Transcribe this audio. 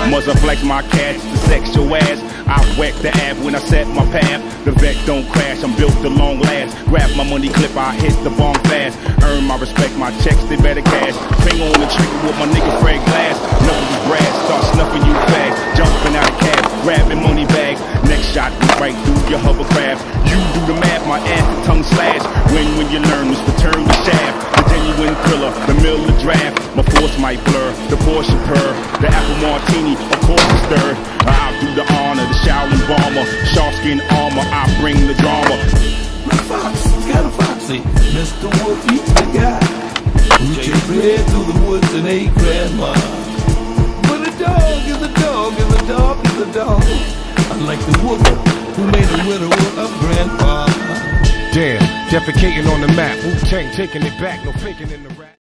I flex my cash to sex your ass? I whack the app when I set my path. The vet don't crash, I'm built to long last. Grab my money clip, I hit the bomb fast. Earn my respect, my checks, they better cash. Finger on the trigger with my nigga Fred Glass. Knuckles is brass, start snuffing you fast. Jumping out of cab, grabbing money bags. Next shot, right through your hovercraft. You do the math, my ass, tongue slash. When when you learn is to turn the shaft. The genuine killer, the Miller draft. My force might blur, the Porsche purr. The apple martini, of course, is stirred. I'll do the honor, the Shaolin bomber. Shark skin armor, I bring the drama. Fox, it's kind of foxy. Mr. Wolf, you the guy. Who takes red through the woods and ate grandma. But a dog is a dog is a dog is a dog. Unlike the wolf who made a widower of grandpa. Damn, defecating on the map. Wu Tang taking it back, no faking in the rap.